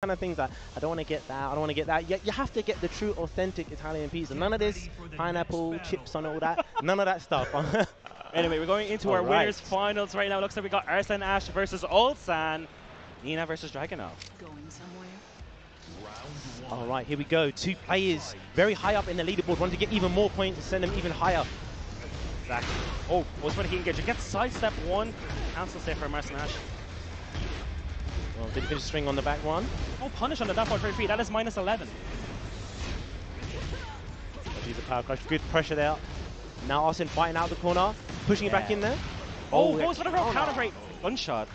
kind of things that I don't want to get that, I don't want to get that. You, you have to get the true, authentic Italian pizza. None of this pineapple, chips on all that. None of that stuff. anyway, we're going into All our right. winners finals right now. Looks like we got Arslan Ash versus Ulsan. Nina versus Dragunov. Going somewhere? all right, here we go. Two players very high up in the leaderboard, want to get even more points and send them even higher. Exactly. Oh, goes for the heat engage. Gets sidestep one. Cancel save for Arslan Ash. Well, did he finish string on the back one? Oh, punish on the down forward free. That is minus 11. He's a power crush. Good pressure there. Now Arslan fighting out the corner, pushing it back in there. Oh, yeah. goes for the roll Oh, oh counter no. break. Gunshot.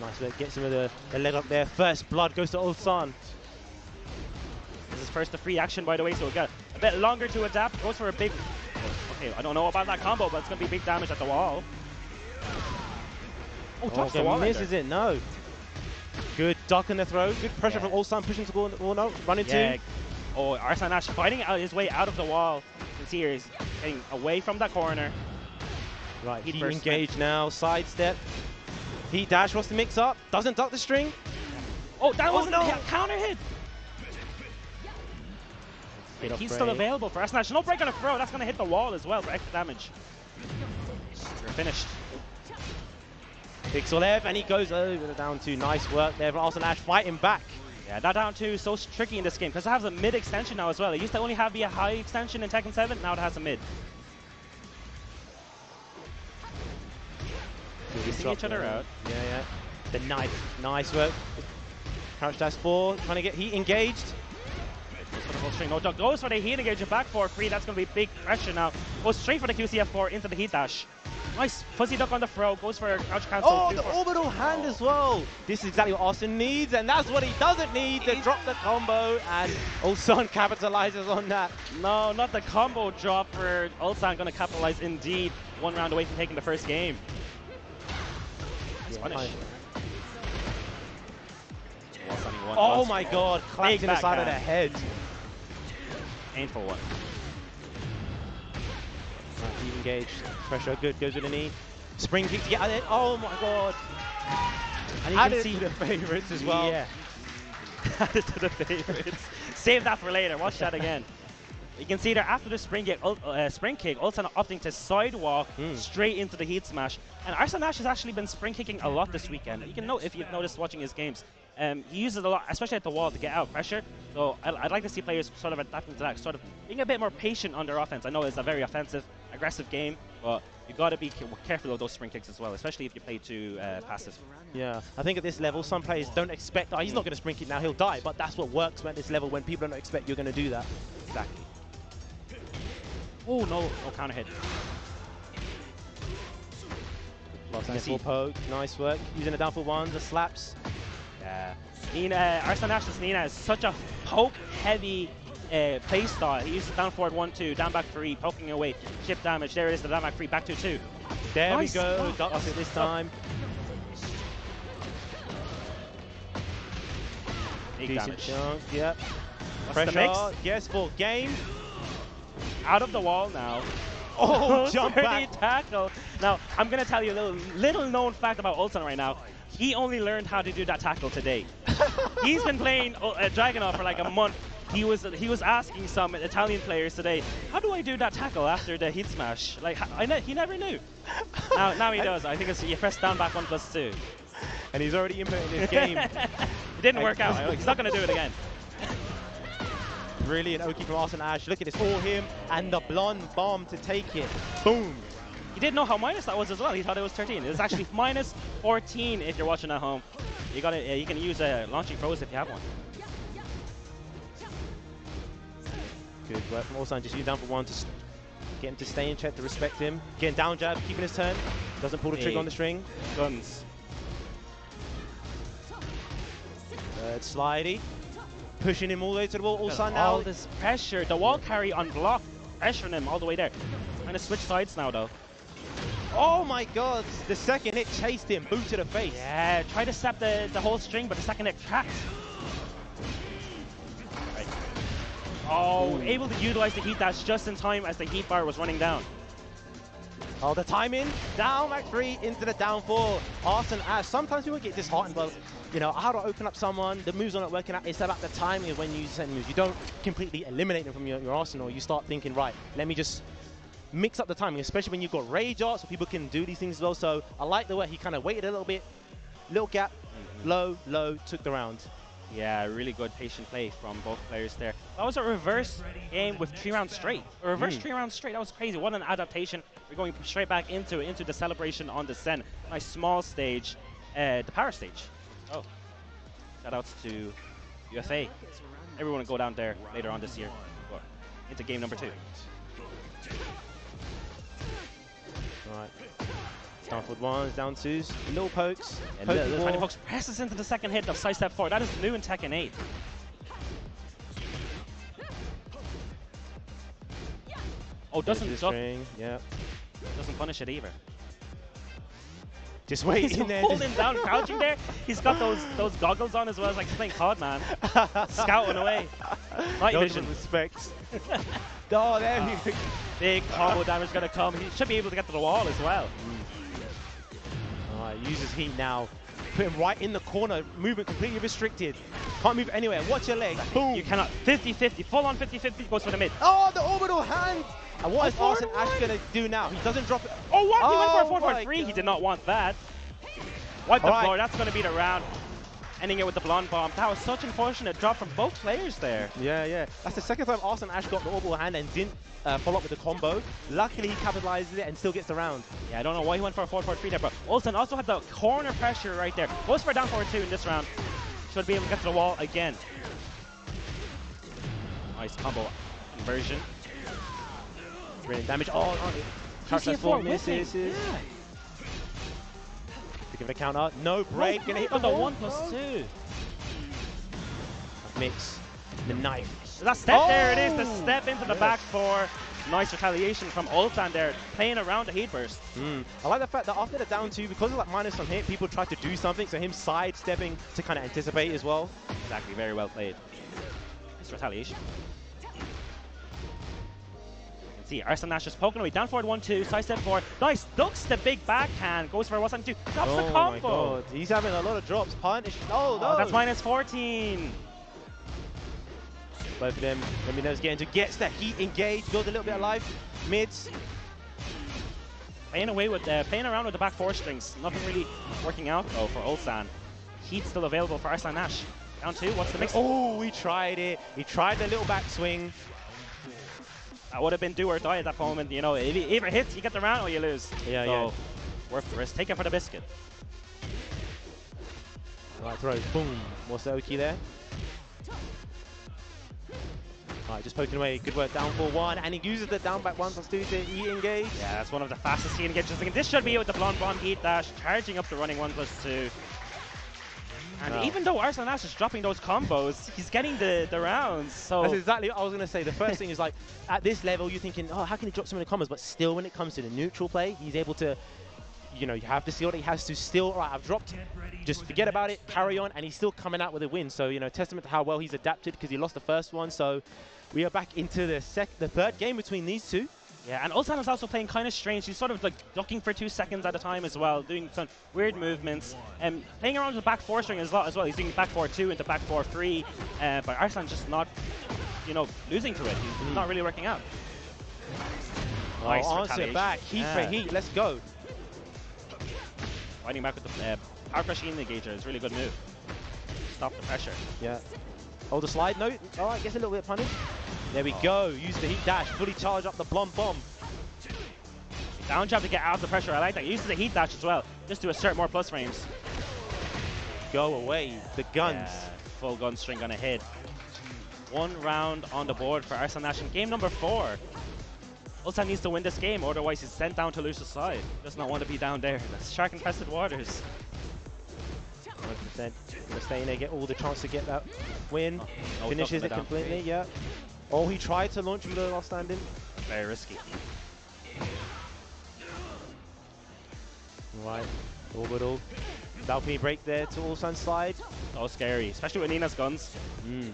Nice work. Gets him with the, the leg up there. First blood goes to Ulsan. This is first to free action, by the way, so we got a bit longer to adapt. Goes for a big. Okay, I don't know about that combo, but it's going to be big damage at the wall. Oh, touch oh, the okay, wall. right misses there. it. No. Good duck in the throw. Good pressure Yeah. from Ulsan pushing to go. Oh no, run into. Yeah. Oh, Arslan Ash fighting out his way out of the wall. You can see here he's getting away from that corner. Right, he engaged now. Sidestep. Heat dash wants to mix up. Doesn't duck the string. Oh, that Oh, wasn't no. a counter hit. Hit He's still available for Arslan Ash. No break on a throw. That's going to hit the wall as well for extra damage. We're finished. Pixel F, and he goes over the down two. Nice work there from Arslan Ash fighting back. Yeah, that down two is so tricky in this game because it has a mid extension now as well. It used to only have the high extension in Tekken 7. Now it has a mid. Drop each other out. Yeah, yeah. The knife. Nice work. Crouch dash four. Trying to get heat engaged. Goes for the full string. No duck. Goes for the heat engage and back four free. That's going to be big pressure now. Goes straight for the QCF4 into the heat dash. Nice fuzzy duck on the throw. Goes for a crouch cancel. Oh, the orbital hand as well. This is exactly what Arslan needs, and that's what he doesn't need to drop the combo. And Ulsan capitalizes on that. No, not the combo drop for Ulsan going to capitalize indeed. One round away from taking the first game. Nice punish. he won. Oh my god, clapped in the side of the head. Painful one. Heat engaged. Pressure, good, goes with the knee. Spring kick to get out of it. Oh my god. And you Added can see to the favorites as well. Yeah. Added to the favorites. Save that for later. Watch that again. You can see there after the spring kick, uh, spring kick, Ulsan opting to sidewalk Hmm. straight into the heat smash. And Arslan Ash has actually been spring kicking a lot this weekend. You can know if you've noticed watching his games. Um, he uses a lot, especially at the wall, to get out pressure. So I'd, I'd like to see players sort of adapting to that, sort of being a bit more patient on their offense. I know it's a very offensive, aggressive game, but you've got to be careful of those spring kicks as well, especially if you play too uh, passive. Yeah, I think at this level, some players don't expect, oh, he's not going to spring kick now, he'll die. But that's what works at this level when people don't expect you're going to do that. Exactly. Oh no, no counter hit. Lost Can that full poke, nice work. Using the down for one, the slaps. Yeah. Nina, Arslan Ash's Nina is such a poke heavy uh, play style. He uses down forward 1 2, down back 3, poking away, chip damage. There it is, the down back 3, back 2 2. There Nice. we go, ducks it this time. Big Decent damage. chunk, yep. What's Pressure, mix? yes, for game. Out of the wall now. Oh, jump back. tackle. Now, I'm going to tell you a little, little known fact about Ulsan right now. He only learned how to do that tackle today. He's been playing uh, Dragunov for like a month. He was he was asking some Italian players today, how do I do that tackle after the heat smash? Like I he never knew. now, now he does. I think it's you press down back one plus two. And he's already implemented his game. it didn't work out. He's not going to do it again. Brilliant Oki from Arslan Ash. Look at this, all him and the blonde bomb to take it. Boom. He didn't know how minus that was as well. He thought it was 13. It was actually minus 14 if you're watching at home. You got it. You can use uh, launching throws if you have one. Good work from Ulsan. Just use down for one to get him to stay in check, to respect him. Getting down jab, keeping his turn. Doesn't pull the trigger on the string. Guns. Third slidey. Pushing him all the way to the wall. All now. All this pressure. The wall carry on block, pressuring him all the way there. Trying to switch sides now though. Oh my god. The second hit chased him. Boot to the face. Yeah, try to sap the, the whole string, but the second it tracked. Oh, able to utilize the heat dash just in time as the heat bar was running down. Oh, the timing. Down back three into the downfall. Arslan Ash. Sometimes people get disheartened, but you know, how to open up someone, the moves are not working out. It's about the timing of when you send moves. You don't completely eliminate them from your, your arsenal. You start thinking, right, let me just mix up the timing, especially when you've got rage Art, so people can do these things as well. So I like the way he kind of waited a little bit, little gap, low, low, took the round. Yeah, really good patient play from both players there. That was a reverse game with three rounds straight. A reverse Mm. three rounds straight. That was crazy. What an adaptation. We're going straight back into into the celebration on the Sen. Nice small stage, uh, the power stage. Oh, shout outs to UFA. Everyone will go down there later on this year. Into game number two. Right. Down for ones, down twos, little pokes. And poke the, the. Tiny Fox presses into the second hit of sidestep forward. That is new in Tekken 8. Oh, doesn't the Yeah. doesn't punish it either. Just He's waiting there. holding down, crouching there. He's got those those goggles on as well. It's like he's playing COD, man. Scouting away. Night No vision. respect. oh, there Ah. we Big combo damage gonna come. He should be able to get to the wall as well. Alright, uses heat now. Put him right in the corner. Movement completely restricted. Can't move anywhere. Watch your legs. Boom. You cannot 50-50, full on 50-50 goes for the mid. Oh, the orbital hand. And what is Arslan Ash going to do now? He doesn't drop it. Oh, what? He went for a Oh four for my three. He did not want that. Wipe the right. floor. That's going to be the round. Ending it with the blonde bomb. That was such unfortunate drop from both players there. Yeah, yeah. That's the second time Arslan Ash got the orbital hand and didn't uh, follow up with the combo. Luckily, he capitalizes it and still gets the round. Yeah, I don't know why he went for a 4 4 3 there, but Ulsan also had the corner pressure right there. Goes for a down forward 2 in this round. Should be able to get to the wall again. Nice combo conversion. Brilliant damage. Oh, oh. TCF4 misses. Yeah. To give it a counter. No break. No Gonna hit break the on the wall. 1 plus 2. Mix. The knife. That step there it is, the Oh! step into the Yes. back four. Nice retaliation from Ulsan there, playing around the heat burst. Mm. I like the fact that after the down two, because of like minus on hit, people try to do something. So him sidestepping to kind of anticipate as well. Exactly, very well played. It's retaliation. See Arslan Ash just poking away. Down forward, one, two, side step 4. Nice, ducks the big backhand, goes for a one, two, drops oh the my combo. god, he's having a lot of drops. Punish. Oh, no. Oh, that's minus 14. Both of them. Let me know it's getting to gets the heat engaged, build a little bit of life. Mids. Playing away with, uh, playing around with the back four strings. Nothing really working out though for Ulsan. Heat still available for Arslan Ash. Down two, what's the mix? Oh, he tried it. He tried the little back That would have been do or die at that moment. You know, if it, it hits, you get the round or you lose. Yeah, so, yeah. Worth the risk. Take it for the biscuit. Right throw. Boom. What's the Oki there? Alright, just poking away. Good work. Down for one. And he uses the down back one plus two to E engage. Yeah, that's one of the fastest he engages. Again, This should be with the blonde bomb heat dash, charging up the running one plus two. And even though Arslan Ash is dropping those combos, he's getting the, the rounds. So That's exactly what I was going to say. The first thing is like, at this level, you're thinking, oh, how can he drop so many combos? But still, when it comes to the neutral play, he's able to, you know, you have to see what he has to still, all right, I've dropped, just forget about it, carry on, and he's still coming out with a win. So, you know, testament to how well he's adapted because he lost the first one. So, we are back into the sec, the third game between these two. Yeah, and Ulsan is also playing kind of strange. He's sort of like ducking for two seconds at a time as well, doing some weird movements. And playing around with the back four string as, lot as well. He's doing back four two into back four three. Uh, but Arslan just not, you know, losing to it. He's not really working out. Nice oh, answer retaliation. back, heat Yeah. for heat, let's go. Fighting back with the uh, power pressure engager is a really good move. Stop the pressure. Yeah. Oh, the slide note. All right, gets a little bit of punish. There we go. Use the heat dash, fully charge up the blonde bomb. Down jab to get out of the pressure. I like that. Uses the heat dash as well, just to assert more plus frames. Go away. The guns. Yeah, full gun string on a hit. One round on the board for Arslan Ash in game number four. Ulsan needs to win this game, otherwise he's sent down to Lucia's side. Does not want to be down there. That's shark infested waters. 100%. Gonna stay in there, get all the chance to get that win. Oh, Finishes it completely, yeah. Oh, he tried to launch with the last standing. Very risky. Right. Orbital. Balcony break there to Ulsan's side. Oh, scary, especially with Nina's guns. Mm.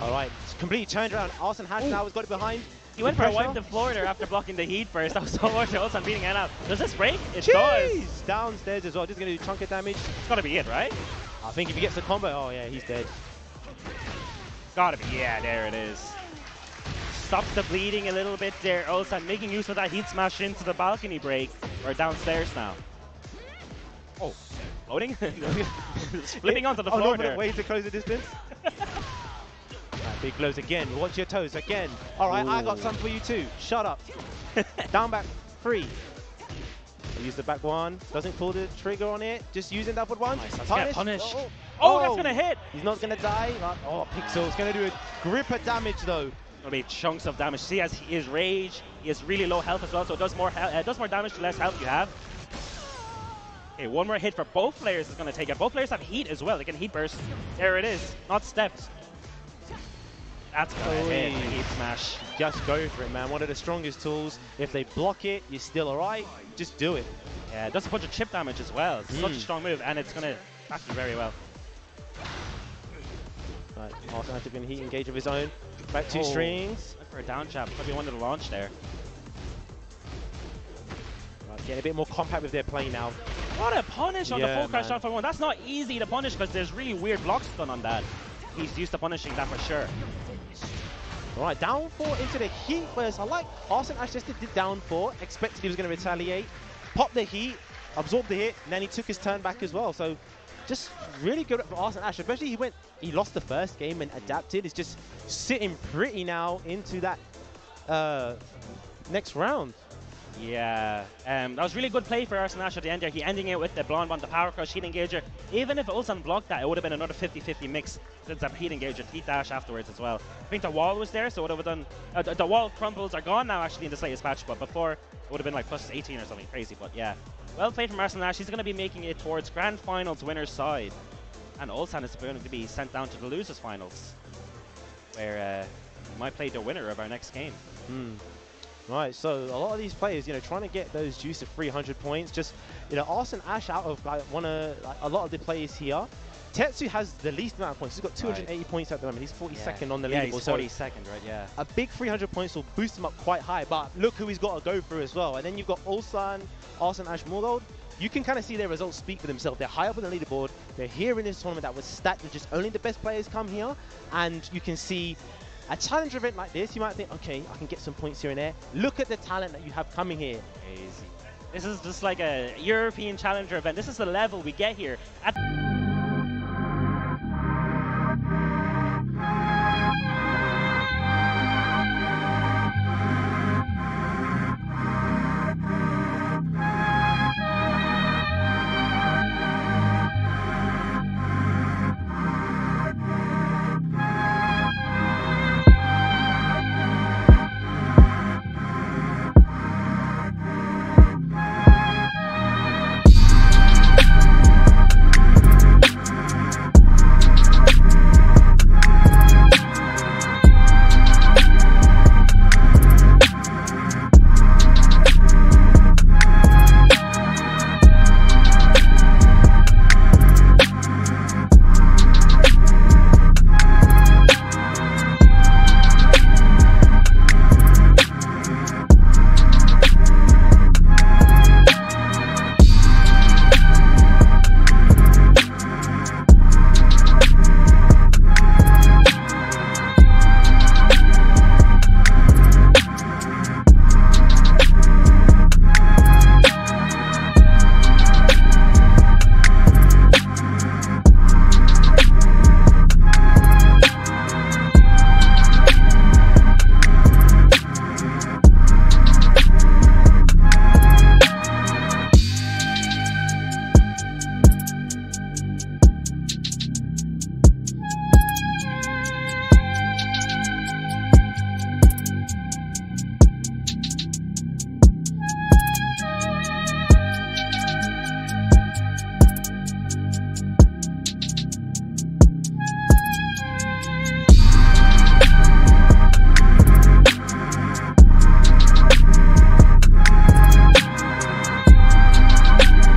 All right. It's completely turned around. Arslan Ash now has got it behind. He went for a wipe the floor there after blocking the heat first. That was so much Ulsan beating it out. Does this break? It Jeez! does. Downstairs as well. Just going to do chunk of damage. It's gotta be it, right? I think if he gets the combo, oh yeah, he's dead. Gotta be. Yeah, there it is. Stops the bleeding a little bit there. Ulsan making use of that heat smash into the balcony break. We're downstairs now. Oh, floating? Flipping onto the oh, floor no, there. way to close the distance. Right, big blows again. Watch your toes again. All right, I got Ooh. something for you too. Shut up. Down back three. Use the back one. Doesn't pull the trigger on it. Just using that for one. Nice, let's get punished. Oh, Oh, that's oh. gonna hit. He's not gonna die. Right, Oh, Pixel's gonna do a gripper damage though. Gonna be chunks of damage. See, as he is rage, he has really low health as well, so it does more uh, does more damage to less health you have. Okay, one more hit for both players is gonna take it. Both players have heat as well. They can heat burst. There it is. Not steps. That's hit. Oi. Heat smash. Just go for it, man. One of the strongest tools. If they block it, you're still alright. Just do it. Yeah, it does a bunch of chip damage as well. It's such a Mm. strong move, and it's gonna back you very well. Right, Arslan actually going to heat engage of his own. Back two Oh. strings. Went for a down jab. Probably wanted to launch there. Right, getting a bit more compact with their play now. What a punish on the Yeah, full crash down for one. That's not easy to punish because there's really weird blocks done on that. He's used to punishing that for sure. All right, down four into the heat. Whereas I like Arslan Ash just did down four. Expected he was going to retaliate. Pop the heat, absorb the hit, and then he took his turn back as well. So just really good for Arslan Ash. Especially he went, he lost the first game and adapted. It's just sitting pretty now into that uh, next round. Yeah, um, that was really good play for Arslan Ash at the end there. He ending it with the blonde one, the power crush, heat engager. Even if Ulsan blocked that, it would have been another 50-50 mix. Since that heat engager, heat dash afterwards as well. I think the wall was there, so would have done. Uh, the, the wall crumbles are gone now actually in the latest patch, but before it would have been like plus 18 or something crazy. But yeah, well played from Arslan Ash. He's going to be making it towards grand finals winner's side, and Ulsan is going to be sent down to the losers finals, where uh, we might play the winner of our next game. Hmm. Right, so a lot of these players, you know, trying to get those juice of 300 points. Just, you know, Arslan Ash out of like one of like, a lot of the players here. Tetsu has the least amount of points. He's got 280 points at the moment. He's 42nd on the yeah, leaderboard. he's so 42nd, right? Yeah. a big 300 points will boost him up quite high. But look who he's got to go through as well. And then you've got Ulsan, Arslan Ash Morgold. You can kind of see their results speak for themselves. They're high up on the leaderboard. They're here in this tournament that was stacked with just only the best players come here. And you can see a challenge event like this, you might think, okay, I can get some points here and there. Look at the talent that you have coming here. Crazy. This is just like a European Challenger event. This is the level we get here. At